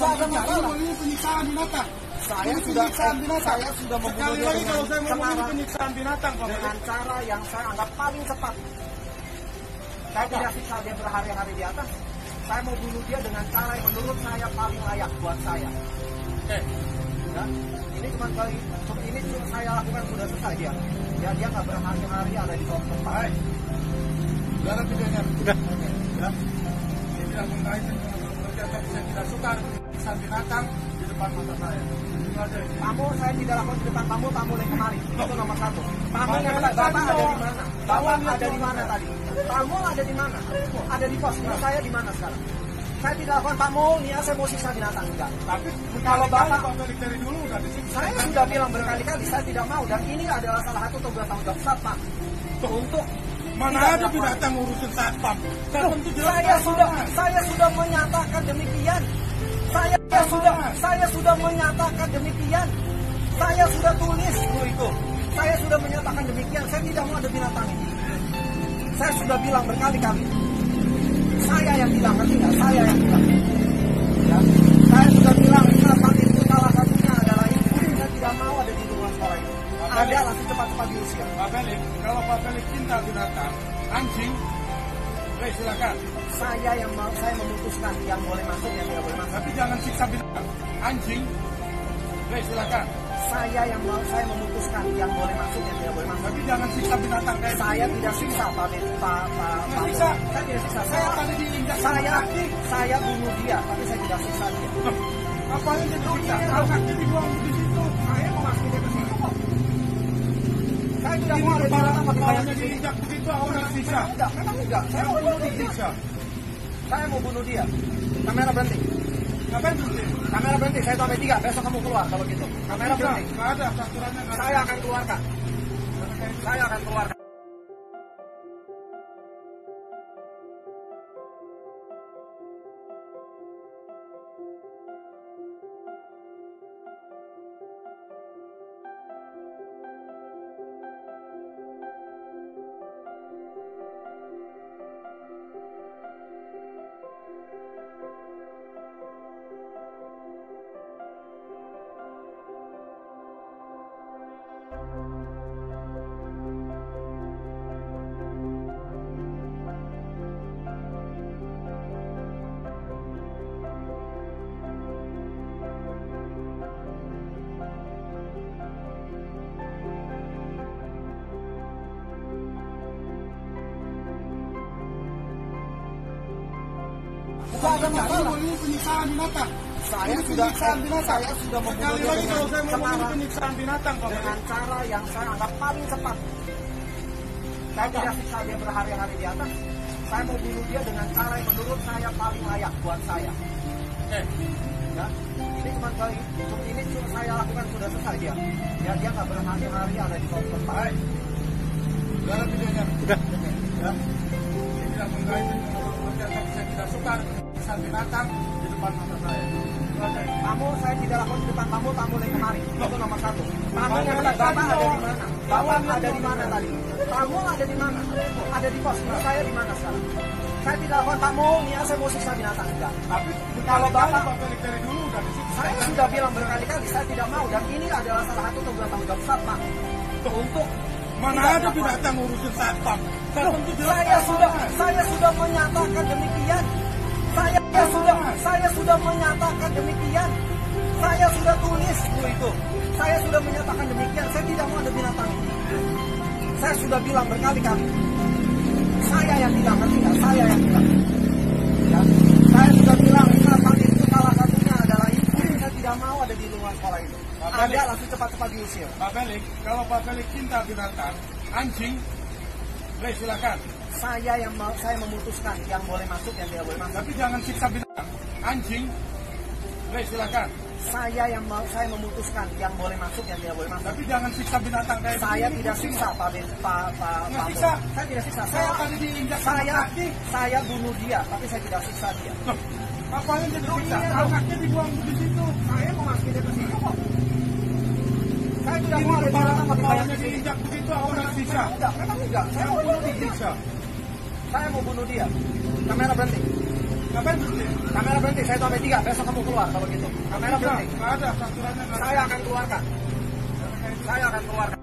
Tidak ada masalah. Ini penyiksaan binatang. Saya Ini sudah penyiksaan binatang. saya sudah membunuh Sekali lagi kalau saya mau ini penyiksaan binatang, Pak. dengan cara yang saya anggap paling cepat. Saya tidak siksa dia berhari-hari di atas. Saya mau bunuh dia dengan cara yang menurut saya paling layak buat saya. Oke. Ya. Ini cuma kali ini cuma saya lakukan sudah selesai dia. Ya dia nggak berhari-hari ada di bawah tempat. Baik. Sudah. Ya. Tidak mengkaitkan dengan bekerja, tapi saya penyiksaan binatang di depan mata saya. Tamu saya tidak lakukan di depan tamu, tamu yang kemari. Itu nomor satu. Tamu Bapak yang lihat bapak ada di mana? Bapak ada di mana tadi? Tamu ada di mana? Ada di pos. Ini saya di mana sekarang? Saya tidak lakukan tamu, nih saya mau siksa binatang enggak. Tapi Kalau Bapak- dari dulu udah disiksa. Saya sudah bilang berkali-kali saya tidak mau dan ini adalah salah satu tugas tanggung jawab satpam untuk Mana ada binatang ngurusin satpam? Saya sudah saya sudah menyatakan demikian. Saya sudah saya sudah menyatakan demikian. Saya sudah tulis dulu itu. Saya sudah menyatakan demikian. Saya tidak mau ada binatang ini. Saya sudah bilang berkali-kali. Saya yang bilang ngerti? Saya yang bilang. Silakan. Saya yang mau saya memutuskan yang boleh masuk yang tidak boleh masuk. Tapi jangan siksa binatang. Anjing, baik silakan. saya yang mau saya memutuskan yang boleh masuk yang tidak boleh masuk. Tapi jangan siksa binatang kayak Saya tidak siksa Pak Pak Pak Pak. siksa. Saya tidak siksa. Saya tadi diinjak saya kaki. saya bunuh dia, tapi saya tidak siksa dia. Apa yang siksa? Kalau kaki dibuang di situ, Saya mau masukin dia ke situ. Saya tidak mau ada kepalanya diinjak begitu, memang. Saya bunuh dia. Siksa. Saya mau bunuh dia. Kamera berhenti. Kamera berhenti. Saya sampai tiga. Besok kamu keluar kalau gitu. Kamera berhenti. ada. Saya akan keluarkan. Saya akan keluarkan. Tidak ada masalah. Ini penyiksaan binatang. Saya Ini sudah penyiksaan binatang. saya sudah membunuh dia lagi kalau saya mau ini penyiksaan binatang, Pak dengan cara yang saya anggap paling cepat. Saya tidak siksa dia berhari-hari di atas. Saya mau bunuh dia dengan cara yang menurut saya paling layak buat saya. Oke. Ya. Ini cuma kali ini cuma saya lakukan sudah selesai dia. Ya dia nggak berhari-hari ada di tempat. Baik. Sudah videonya. Sudah. Ya. Saya tidak mengkaitkan dengan bekerja, saya penyiksaan binatang di depan mata saya. Tamu saya tidak lakukan di depan tamu tamu yang kemari. Itu nomor satu. Tamu Bapak yang bapak ada di mana? Bapak ada di mana tadi? Tamu ada di mana? Ada di pos. Saya di mana sekarang? Saya tidak lakukan tamu, nih saya mau siksa binatang enggak. Tapi Kalau Bapak- dari dulu udah disiksa. Saya sudah bilang berkali-kali saya tidak mau dan ini adalah salah satu tugas tanggung jawab satpam untuk Mana ada binatang ngurusin satpam? Satpam itu jelas saya sudah saya sudah menyatakan demikian. Saya sudah saya sudah menyatakan demikian. Saya sudah tulis dulu itu. Saya sudah menyatakan demikian. Saya tidak mau ada binatang. Saya sudah bilang berkali-kali. Saya yang bilang nggak? Saya yang bilang. Ya. Saya sudah bilang satpam itu salah satunya adalah itu. Saya tidak mau ada di luar sekolah ini. Pak Ada langsung cepat-cepat diusir. Pak Felix, kalau Pak Felix cinta binatang, anjing, baik silakan. Saya yang mau saya memutuskan yang boleh masuk yang tidak boleh masuk. Tapi jangan siksa binatang. Anjing, baik silakan. Saya yang mau saya memutuskan yang boleh masuk yang tidak boleh masuk. Tapi jangan siksa binatang kayak Saya begini. tidak siksa Pak Ben, Pak Pak Pak siksa. Saya tidak siksa. Saya Saya tadi diinjak saya kaki. saya bunuh dia, tapi saya tidak siksa dia. Loh, apa yang jadi siksa? kaki dibuang di situ. Saya mau masukin dia ke situ kok. Saya tidak mau ada binatang pakai di sini. diinjak begitu, orang siksa. Enggak, memang enggak. Saya mau bunuh dia. Siksa. Saya mau bunuh dia. Kamera berhenti. Ngapain berhenti? Kamera berhenti, saya tahu tiga. Besok kamu keluar kalau gitu. Kamera berhenti. nggak ada peraturannya. nggak ada. Saya akan keluarkan. Saya akan keluarkan.